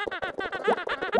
ハハハハ!